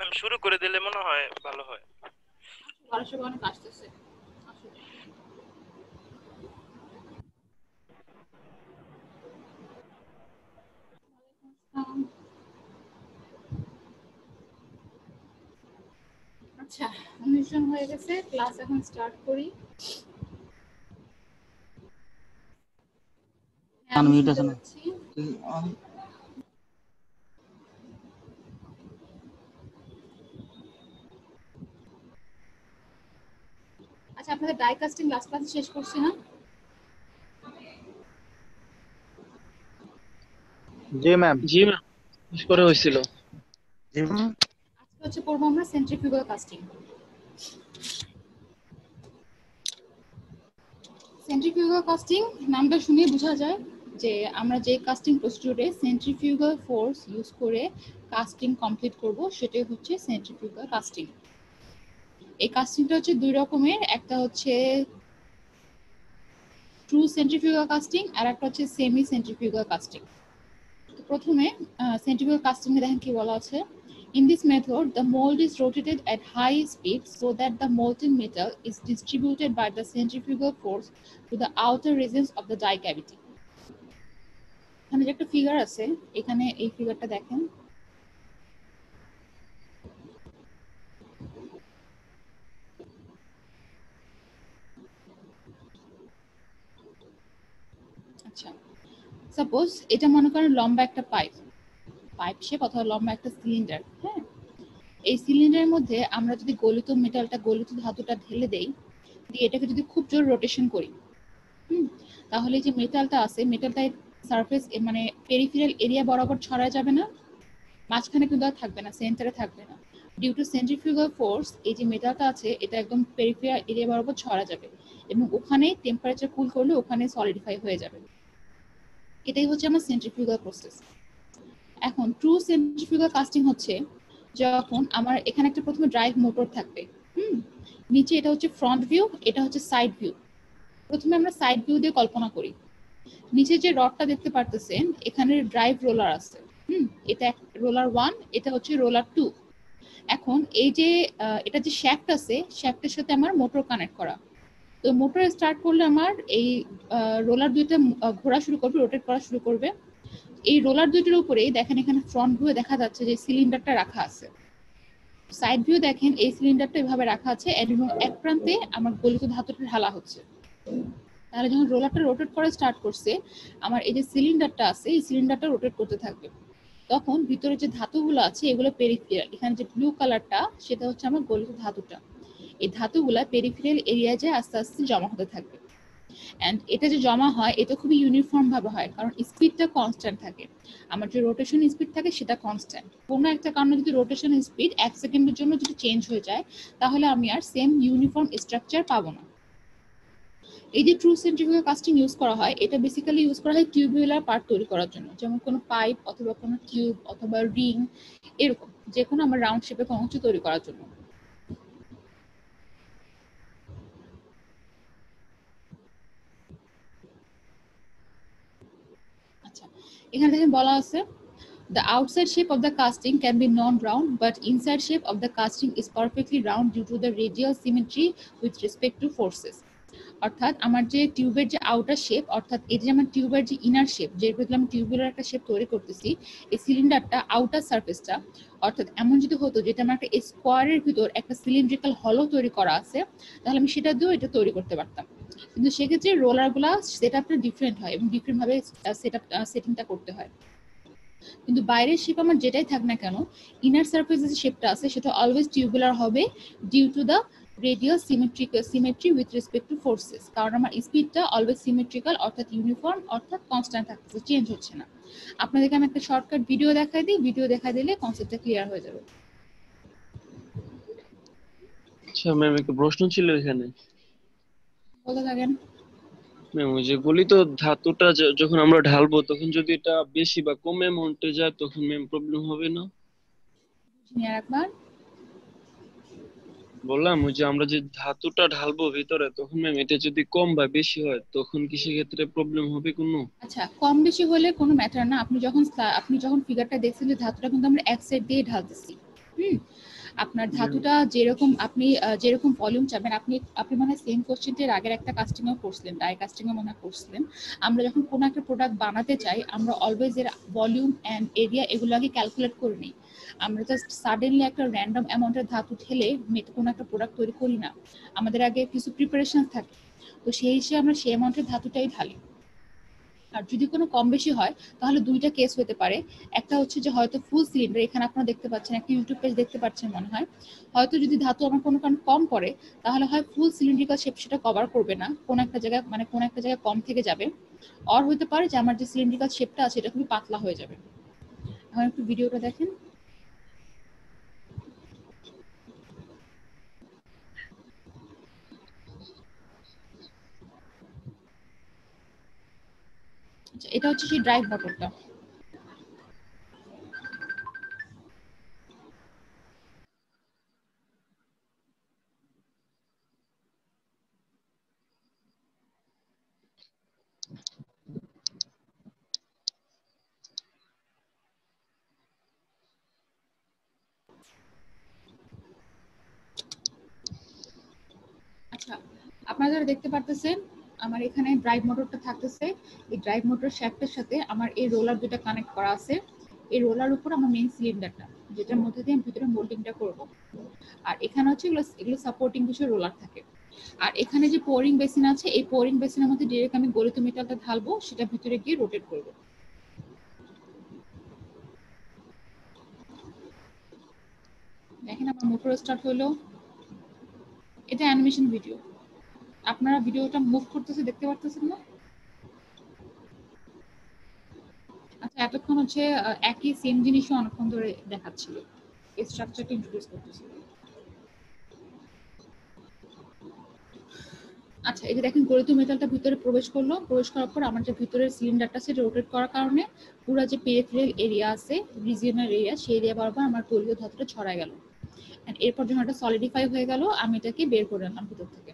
Ma'am শুরু করে দিলে মনে হয় ভালো হয়। বারোশো অনেক আসতেছে। আচ্ছা উনিশ জন হয়ে গেছে ক্লাস এখন স্টার্ট করি। হ্যাঁ, শুনতে আছে না? আপনাদের ডাই কাস্টিং লাস্ট ক্লাসে শেষ করছি না জি ম্যাম জি ম্যাম শেষ করে হয়েছিল। আজকে হচ্ছে পড়ব আমরা সেন্ট্রিফিউগাল কাস্টিং সেন্ট্রিফিউগাল কাস্টিং নামটা শুনে বোঝা যায় যে আমরা যে কাস্টিং প্রসিডিউরে সেন্ট্রিফিউগাল ফোর্স ইউজ করে কাস্টিং কমপ্লিট করব সেটাই হচ্ছে সেন্ট্রিফিউগাল কাস্টিং এই কাস্টিংটা হচ্ছে দুই রকমের। একটা হচ্ছে ট্রু সেন্ট্রিফিউগাল কাস্টিং আর একটা হচ্ছে সেমি সেন্ট্রিফিউগাল কাস্টিং প্রথমে সেন্ট্রিফিউগাল কাস্টিং এ দেখেন কি বলা আছে। In this method the mould is rotated at high speed so that the molten metal is distributed by the centrifugal force to the outer regions of the die cavity এখানে যে একটা figure আছে, এখানে এই ফিগারটা দেখেন। সাপোজ এটা মনে করেন লম্বা একটা পাইপ পাইপ শেপ অথবা লম্বা একটা সিলিন্ডার হ্যাঁ? এই সিলিন্ডারের মধ্যে আমরা যদি গলিত মেটালটা গলিত ধাতুটা ঢেলে দেই, দিয়ে এটাকে যদি খুব জোর রোটেশন করি, হুম? তাহলে যে মেটালটা আছে মেটালটা সারফেস মানে পেরিফেরাল এরিয়া বরাবর ছড়া যাবে না, মাঝখানে কিন্তু আর থাকবে না সেন্টারে থাকবে না। ডিউ টু সেন্ট্রিফিউগাল ফোর্স এই যে মেটালটা আছে, এটা একদম পেরিফেরাল এরিয়া বরাবর ছড়া যাবে এবং ওখানে টেম্পারেচার কুল করলে ওখানে সলিডিফাই হয়ে যাবে। এটাই হচ্ছে আমার সেন্ট্রিফিউগাল প্রসেস এখন ট্রু সেন্ট্রিফিউগাল কাস্টিং হচ্ছে যখন আমার এখানে একটা প্রথমে ড্রাইভ মোটর থাকবে, হুম? নিচে এটা হচ্ছে ফ্রন্ট ভিউ এটা হচ্ছে সাইড ভিউ প্রথমে আমরা সাইড ভিউ দিয়ে কল্পনা করি। নিচে যে রডটা দেখতে পারতেছেন, এখানে ড্রাইভ রোলার আছে, হুম? এটা রোলার ওয়ান এটা হচ্ছে রোলার টু এখন এই যে এটা যে শ্যাফট আছে শ্যাফটের সাথে আমার মোটর কানেক্ট করা। তো মোটর স্টার্ট করলে আমার এই রোলার দুইটা ঘোরা শুরু করবে রোটেট করা শুরু করবে। এই রোলার দুইটার উপরেই দেখেন এখানে ফ্রন্ট ভিউ দেখা যাচ্ছে যে সিলিন্ডারটা রাখা আছে। সাইড ভিউ দেখেন এই সিলিন্ডারটা এভাবে রাখা আছে এবং এক প্রান্তে আমার গলিত ধাতুটা ঢালা হচ্ছে। তাহলে যখন রোলারটা রোটেট করা স্টার্ট করছে, আমার এই যে সিলিন্ডারটা আছে, এই সিলিন্ডারটা রোটেট করতে থাকবে। তখন ভিতরে যে ধাতুগুলো আছে, এগুলো পেরিফেরাল এখানে যে ব্লু কালারটা সেটা হচ্ছে আমার গলিত ধাতুটা। এই ধাতুগুলা পেরিফেরাল এরিয়া যায় আস্তে আস্তে জমা হতে থাকবে। অ্যান্ড এটা যে জমা হয়, এটা খুবই ইউনিফর্ম ভাবে হয়, কারণ স্পিডটা কনস্ট্যান্ট থাকে। আমার যে রোটেশন স্পিড থাকে, সেটা কনস্ট্যান্ট কোনো একটা কারণে যদি রোটেশন স্পিড এক সেকেন্ডের জন্য যদি চেঞ্জ হয়ে যায়, তাহলে আমি আর সেম ইউনিফর্ম স্ট্রাকচার পাবো না। এই যে ট্রু সেন্ট্রিফিউগাল কাস্টিং ইউজ করা হয়, এটা বেসিক্যালি ইউজ করা হয় টিউবুলার পার্ট তৈরি করার জন্য। যেমন কোনো পাইপ অথবা কোনো টিউব অথবা রিং এরকম। যে কোনো আমার রাউন্ড শেপে কোনো কিছু তৈরি করার জন্য আচ্ছা এখানে দেখেন বলা আছে The outside shape of the casting can be non-round, but inside shape of the casting is perfectly round due to the radial symmetry with respect to forces. অর্থাৎ আমার যে টিউবের যে আউটার শেপ অর্থাৎ এই যে আমার টিউবের যে ইনার শেপ যে আমি টিউবুলার একটা শেপ তৈরি করতেছি এই সিলিন্ডারটা আউটার সারফেসটা অর্থাৎ এমন যদি হতো যেটা আমার একটা স্কোয়ারের ভিতর একটা সিলিন্ড্রিক্যাল হলও তৈরি করা আছে তাহলে আমি সেটা দিয়েও এটা তৈরি করতে পারতাম কিন্তু সেক্ষেত্রে রোলারগুলা সেট আপটা ডিফারেন্ট হয় এবং ডিফারেন্ট ভাবে সেট আপ সেটিংটা করতে হয়। কিন্তু বাইরের শেপ আমার যেটাই থাক না কেন ইনার সারফেসের যে শেপটা আছে, সেটা অলওয়েজ টিউবুলার হবে due to the radial symmetric symmetry with respect to forces কারণ আমার স্পিডটা অলওয়েজ সিমেট্রিক্যাল অর্থাৎ ইউনিফর্ম অর্থাৎ কনস্ট্যান্ট থাকতেছে চেঞ্জ হচ্ছে না। আপনাদেরকে আমি একটা শর্টকাট ভিডিও দেখাই দিই ভিডিও দেখাই দিলে কনসেপ্টটা ক্লিয়ার হয়ে যাবে। আচ্ছা ম্যাম একটা প্রশ্ন ছিল এখানে। বলতে থাকেন? ম্যাম ওই যে গলিত ধাতুটা যখন আমরা ঢালবো তখন যদি এটা বেশি বা কম অ্যামাউন্টে যায় তখন ম্যাম প্রবলেম হবে না? একবার। বললাম ওই যে আমরা যে ধাতুটা ঢালবো ভিতরে তখন ম্যাম এটা যদি কম বা বেশি হয় তখন কি সেক্ষেত্রে প্রবলেম হবে কোনো? আচ্ছা কম বেশি হলে কোনো ম্যাটার না। আপনি যখন আপনি যখন ফিগারটা দেখছেন যে ধাতুটা কিন্তু আমরা এক সাইড দিয়ে ঢালতেছি হুম? আপনার ধাতুটা যেরকম আপনি যেরকম ভলিউম চাবেন আপনি আপনি মানে সেম কোশ্চেনটির আগের একটা কাস্টিংও করছিলেন ডাই কাস্টিংও মনে হয় করছিলেন। আমরা যখন কোনো একটা প্রোডাক্ট বানাতে চাই, আমরা অলওয়েজ এর ভলিউম অ্যান্ড এরিয়া এগুলো আগে ক্যালকুলেট করে নিই। আমরা জাস্ট সাডেনলি একটা র্যান্ডম অ্যামাউন্টের ধাতু ঠেলে কোনো একটা প্রোডাক্ট তৈরি করি না। আমাদের আগে কিছু প্রিপারেশন থাকে, তো সেই হিসেবে আমরা সেই অ্যামাউন্টের ধাতুটাই ঢালি। আর যদি কোনো কম বেশি হয়, তাহলে দুইটা কেস হতে পারে। একটা হচ্ছে যে হয়তো ফুল সিলিন্ডার এখানে আপনারা দেখতে পাচ্ছেন, একটা ইউটিউব পেজ দেখতে পাচ্ছেন মনে হয়। হয়তো যদি ধাতু আমার কোনো কারণে কম করে তাহলে হয় ফুল সিলিন্ড্রিকাল শেপ সেটা কভার করবে না। কোনো একটা জায়গায় মানে কোনো একটা জায়গায় কম থেকে যাবে। আর হতে পারে যে আমার যে সিলিন্ড্রিকাল শেপটা আছে, এটা খুবই পাতলা হয়ে যাবে। এখন একটু ভিডিওটা দেখেন আচ্ছা, এটা হচ্ছে সেই ড্রাইভ মোটরটা আচ্ছা আপনারা দেখতে পারতেছেন আমার এখানে ড্রাইভ মোটরটা থাকতেছে। এই ড্রাইভ মোটর শ্যাফটের সাথে আমার এই রোলার দুটো কানেক্ট করা আছে। এই রোলার উপর আমার মেইন সিলিন্ডারটা যেটার মধ্যে দিয়ে আমি ভিতরে মোল্ডিংটা করব। আর এখানে হচ্ছে এগুলো এগুলো সাপোর্টিং কিছু রোলার থাকে। আর এখানে যে পোরিং বেসিন আছে, এই পোরিং বেসিনের মধ্যে ডিরেক্ট আমি গলিত মেটালটা ঢালবো, সেটা ভিতরে গিয়ে রোটেট করব। দেখেন আমার মোটর স্টার্ট হলো। এটা অ্যানিমেশন ভিডিও আপনারা ভিডিওটা মুভ করতেছে, দেখতে পারতেছেন না? আচ্ছা এতক্ষণ হচ্ছে একই সেম জিনিসও অনেকক্ষণ ধরে দেখাচ্ছিল। এই স্ট্রাকচারটা ইন্ট্রোডিউস করতেছিল আচ্ছা এই যে দেখেন, গলিত মেটালটা ভিতরে প্রবেশ করল। প্রবেশ করার পর আমার যে ভিতরের সিলিন্ডারটা সেটা রোটেট করার কারণে পুরো যে পেরিফেরাল এরিয়া আছে রিজিয়নাল এরিয়া সেই এরিয়া বরাবর আমার গলীয় ধাতুটা ছড়ায় গেল। এরপর যখন এটা সলিডিফাই হয়ে গেল, আমি এটাকে বের করে আনলাম ভিতর থেকে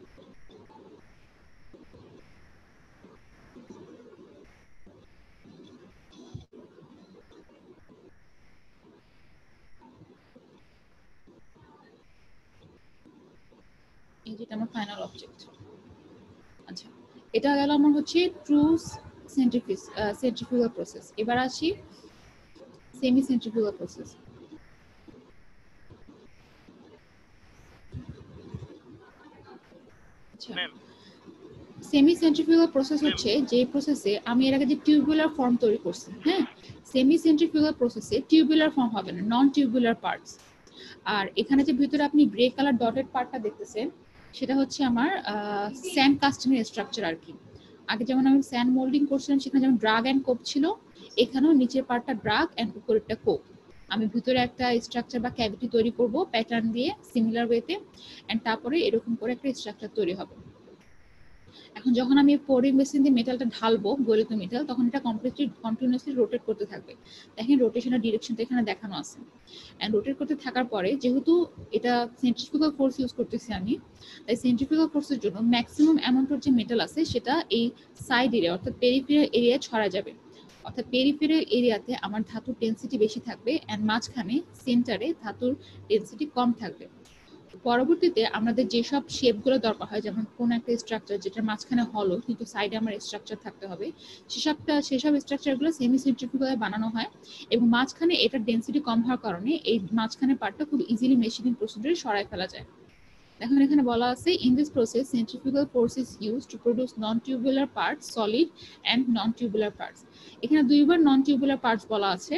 এই যেটা আমার ফাইনাল অবজেক্ট আচ্ছা এটা গেল আমার হচ্ছে ট্রু সেন্ট্রিফিউজ সেন্ট্রিফিউগাল প্রসেস এবার আসি semi centrifugal process semi centrifugal process হচ্ছে যে প্রসেসে আমি এর আগে যে টিউবুলার ফর্ম তৈরি করছি হ্যাঁ? সেমি সেন্ট্রিফিউগাল প্রসেসে টিউবুলার ফর্ম হবে না নন টিউবুলার পার্টস আর এখানে যে ভিতরে আপনি গ্রে কালার ডটেড পার্টটা দেখতেছেন সেটা হচ্ছে আমার স্যান্ড কাস্টিং এর স্ট্রাকচার আর কি। আগে যেমন আমি স্যান্ড মোল্ডিং করছিলাম, সেখানে যেমন ড্রাগ অ্যান্ড কোপ ছিল, এখানেও নিচের পার্টটা ড্রাগ অ্যান্ড উপরেরটা কোপ আমি ভিতরে একটা স্ট্রাকচার বা ক্যাভিটি তৈরি করব প্যাটার্ন দিয়ে সিমিলার ওয়েতে অ্যান্ড তারপরে এরকম করে একটা স্ট্রাকচার তৈরি হবে। এখন যখন আমি পোরিং মেশিন দিয়ে মেটালটা ঢালবো গলিত মেটাল তখন এটা কমপ্লিটলি কন্টিনিউসলি রোটেট করতে থাকবে। দেখেন রোটেশনের ডিরেকশনটা এখানে দেখানো আছে। অ্যান্ড রোটেট করতে থাকার পরে, যেহেতু এটা সেন্ট্রিফিউগাল ফোর্স ইউজ করতেছি আমি, তাই সেন্ট্রিফিউগাল ফোর্সের জন্য ম্যাক্সিমাম অ্যামাউন্টের যে মেটাল আছে, সেটা এই সাইড এরিয়া অর্থাৎ পেরিফেরাল এরিয়ায় ছড়া যাবে। অর্থাৎ পেরিফেরাল এরিয়াতে আমার ধাতুর ডেন্সিটি বেশি থাকবে অ্যান্ড মাঝখানে সেন্টারে ধাতুর ডেন্সিটি কম থাকবে। পরবর্তীতে আমাদের যেসব শেপগুলো দরকার হয়, যেমন কোন একটা স্ট্রাকচার যেটার মাঝখানে হলো কিন্তু সাইডে আমার স্ট্রাকচার থাকতে হবে, সেসবটা, সেসব স্ট্রাকচারগুলো সেমি সেন্ট্রিফিউগালে বানানো হয় এবং মাঝখানে এটার ডেন্সিটি কম হওয়ার কারণে এই মাঝখানে পার্টটা খুব ইজিলি মেশিনিং প্রসিডিউরে সরাই ফেলা যায়। এখন এখানে বলা আছে in this process centrifugal force is use to produce non tubular parts solid and non tubular parts এখানে দুইবার নন টিউবুলার পার্টস বলা আছে,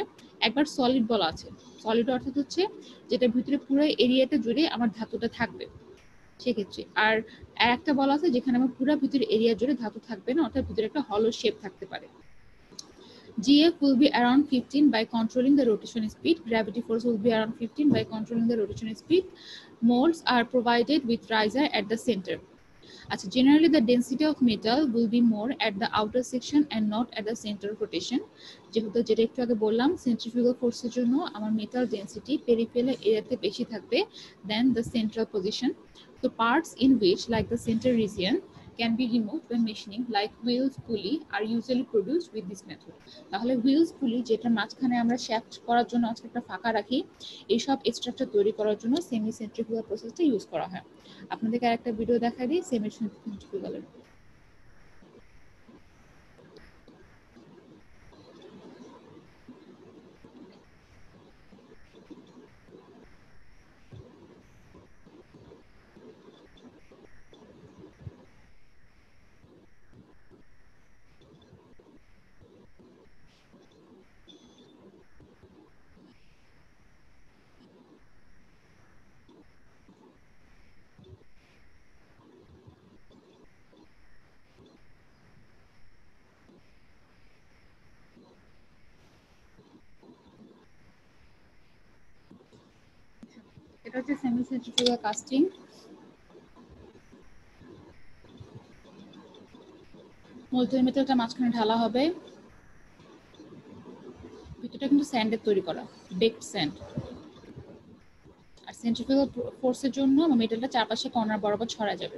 একবার সলিড বলা আছে। সলিড অর্থাৎ হচ্ছে যেটা ভিতরে পুরো এরিয়াটা জুড়ে আমার ধাতুটা থাকবে সেক্ষেত্রে আর একটা বলা আছে যেখানে আমার পুরো ভিতরে এরিয়া জুড়ে ধাতু থাকবে না অর্থাৎ ভিতরে একটা হলো শেপ থাকতে পারে GF will be around 15 by controlling the rotation speed. Gravity force will be around 15 by controlling the rotation speed. Molds are provided with riser at the center. আচ্ছা generally the density of metal will be more at the outer section and not at the centre rotation যেহেতু যেটা একটু আগে বললাম centrifugal ফোর্সের জন্য আমার metal density peripheral এরিয়াতে বেশি থাকবে then the central position to parts in which like the central region can be removed when machining, like wheels, pulley are usually produced with this method. তাহলে wheels, pulley যেটা মাঝখানে আমরা shaft করার জন্য আজকে একটা ফাঁকা রাখি, এইসব স্ট্রাকচার তৈরি করার জন্য সেমি সেন্ট্রিফুগাল প্রসেসটা ইউজ করা হয়। আপনাদেরকে আরেকটা ভিডিও দেখাই দিই সেমি সেন্ট্রিফুগালের এটা হচ্ছে সেমি সেন্ট্রিফুগাল কাস্টিং মূলতরি মেটেরিয়ালটা মাঝখানে ঢালা হবে। ভিতরটা কিন্তু স্যান্ডের তৈরি করা বেকড স্যান্ড আর সেন্ট্রিফুগাল ফোর্সের জন্য মেটেরিয়ালটা চারপাশে কর্নার বরাবর ছড়া যাবে।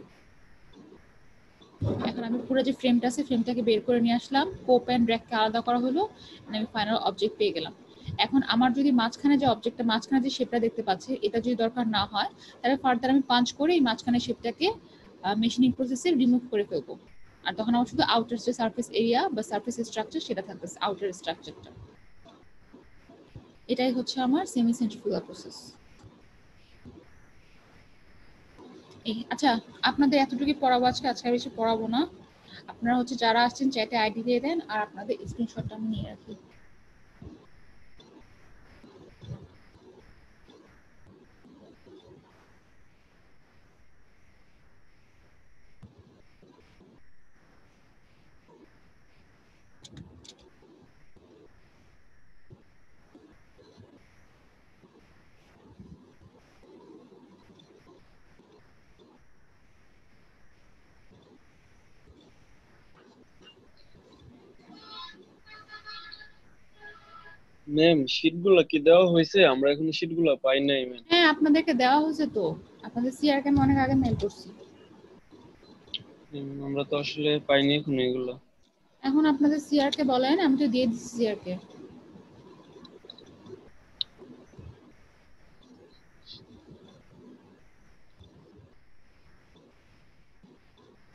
এখন আমি পুরো যে ফ্রেমটা আছে ফ্রেমটাকে বের করে নিয়ে আসলাম। কোপ অ্যান্ড র্যাককে আলাদা করা হলো আমি ফাইনাল অবজেক্ট পেয়ে গেলাম। এখন আমার যদি মাঝখানে যে অবজেক্টটা মাঝখানে যে শেপটা দেখতে পাচ্ছি, এটা যদি দরকার না হয়, তাহলে ফার্দার আমি পাঞ্চ করে এই মাঝখানে শেপটাকে মেশিনিং প্রসেসে রিমুভ করে ফেলব। আর তখন আমার শুধু আউটার যে সারফেস এরিয়া বা সারফেস স্ট্রাকচার সেটা থাকবে আউটার স্ট্রাকচারটা এটাই হচ্ছে আমার সেমি সেন্ট্রিফুগাল প্রসেস আচ্ছা আপনাদের এতটুকু পড়াবো আজকে আজকে বেশি পড়াবো না। আপনারা হচ্ছে যারা আসছেন চ্যাটে আইডি দিয়ে দেন, আর আপনাদের স্ক্রিনশটটা আমি নিয়ে রাখি। ম্যাম শীটগুলো কি দেওয়া হয়েছে? আমরা এখনও শীটগুলো পাই নাই ম্যাম হ্যাঁ আপনাদেরকে দেওয়া হয়েছে তো। আপনাদের সিআর কে আমি অনেক আগে মেল করছি। আমরা তো আসলে পাইনি এখনও এগুলো। এখন আপনাদের সিআর কে বলেন আমি তো দিয়ে দিচ্ছি সিআর কে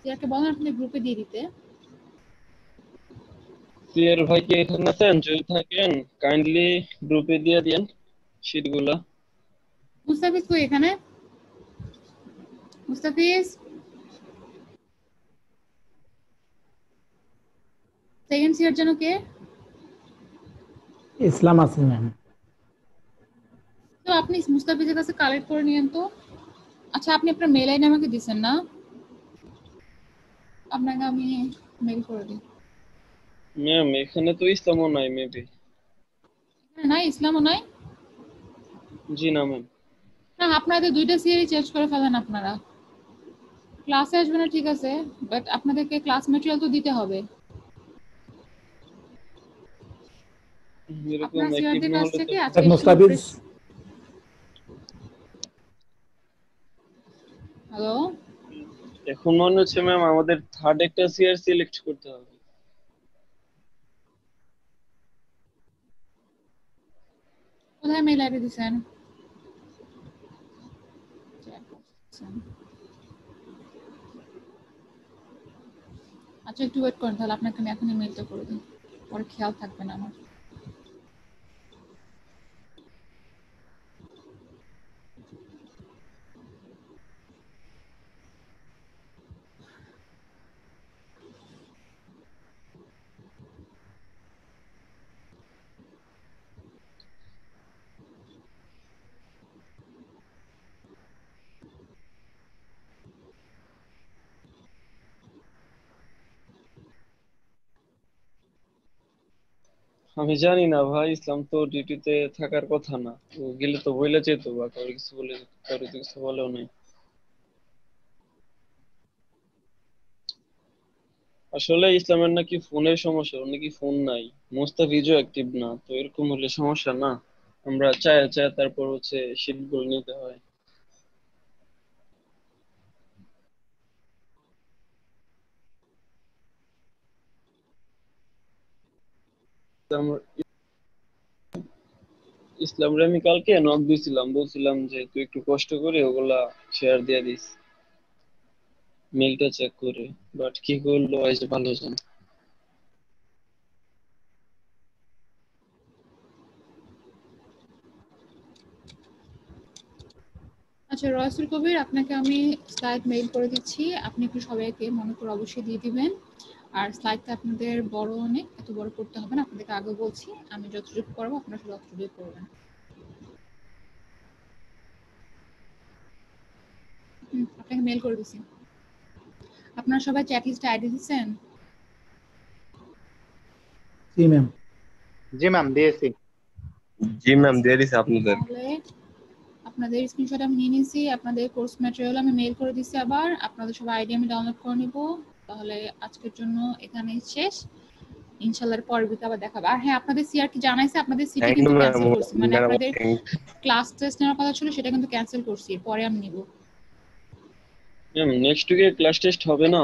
সিআর কে বলেন আপনি গ্রুপে দিয়ে দিতে। সিয়ার ভাই কি এখানে আছেন? যদি থাকেন কাইন্ডলি গ্রুপে দিয়ে দেন শীটগুলো মুস্তাফিজ কই এখানে? মুস্তাফিজ? সেকেন্ড সিআর যেন কে? ইসলাম আছে ম্যাম। তো আপনি মুস্তাফিজের কাছে কালেক্ট করে নিয়েন তো। আচ্ছা আপনি আপনার মেল আইডি আমাকে দিছেন না? আপনাকে আমি মেল করে দিই। ম্যাম এখানে তো ইসলামও নাই মেবি নাই ইসলামও নাই? জি না ম্যাম না আপনাদের দুইটা সিআরই চেঞ্জ করে ফেলেন আপনারা। ক্লাসে আসবে না ঠিক আছে বাট আপনাদেরকে ক্লাস ম্যাটেরিয়াল তো দিতে হবে। এরকম আপনার অ্যাক্টিভ সিআরদের না কাছ থেকে আজকে মুস্তাফিজ? হ্যালো এখন মনে হচ্ছে ম্যাম আমাদের থার্ড একটা সিআর সিলেক্ট করতে হবে। কোথায় মেল আইডি দিছেন। আচ্ছা একটু ওয়েট করেন তাহলে। আপনাকে আমি এখনই মেলটা করে দিই। পরে খেয়াল থাকবে না আমার। আমি জানি না ভাই, ইসলাম তো ডিউটিতে থাকার কথা না। ও গেলে তো বইলে যেত বা কারও কিছু বলে, কারও তো কিছু বলেও নাই। আসলে ইসলামের নাকি ফোনের সমস্যা, ওর নাকি ফোন নাই। মোস্তাফিজও অ্যাক্টিভ না, তো এরকম হলে সমস্যা না। আমরা চায় চায় তারপর হচ্ছে শিটগুলো নিতে হয়। ইসলাম- আমি কালকে নক দিছিলাম, বলছিলাম যে তুই একটু কষ্ট করে ওগুলা শেয়ার দিয়ে দিস। মেলটা চেক করে বাট কি করল যে ভালো জান। আচ্ছা রয়সুল কবির, আপনাকে আমি স্লাইড মেইল করে দিচ্ছি। আপনি একটু সবাইকে মনে করে অবশ্যই দিয়ে দিবেন। আর স্লাইডটা আপনাদের বড় অনেক এত বড় করতে হবে না আপনাদেরকে আগে বলছি আমি যতটুকু করব আপনারা শুধু ততটুকুই করবেন। আপনাকে মেল করে দিচ্ছি আপনারা সবাই চ্যাট লিস্টে আইডি দিচ্ছেন? জি ম্যাম জি ম্যাম দিয়েছি। জি ম্যাম দিয়ে দিছে আপনাদের। তাহলে আপনাদের স্ক্রিনশট আমি নিয়ে নিয়েছি আপনাদের কোর্স ম্যাটেরিয়াল আমি মেইল করে দিছি আবার আপনাদের সবাই আইডি আমি ডাউনলোড করে নিব। তাহলে আজকের জন্য এখানেই শেষ। ইনশাআল্লাহ পরের ভিডিওতে আবার দেখাবো। আর হ্যাঁ আপনাদের সিআর কি জানাইছে? আপনাদের সিটি কিন্তু ক্যান্সেল করছি। মানে আপনাদের ক্লাস টেস্ট নেওয়ার কথা ছিল সেটা কিন্তু ক্যান্সেল করছি। পরে আমি নিব। ম্যাম নেক্সট উইকে ক্লাস টেস্ট হবে না?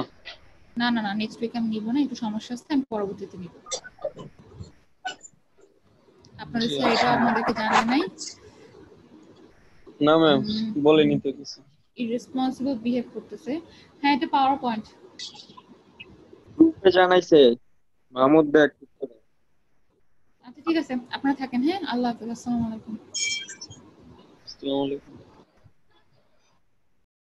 না না না নেক্সট উইক আমি নিব না একটু সমস্যা আছে আমি পরবর্তীতে নিব। আপনাদের স্যার এটা আপনাদেরকে জানায় নাই। না ম্যাম। বলেনি তো কিছু। ইরেসপন্সিবল বিহেভ করতেছে। হ্যাঁ এটা পাওয়ার পয়েন্ট জানাইছে। মাহমুদ ব্যাগ আচ্ছা ঠিক আছে। আপনারা থাকেন হ্যাঁ? আল্লাহ হাফেজ আসসালামু আলাইকুম। আসসালামু আলাইকুম।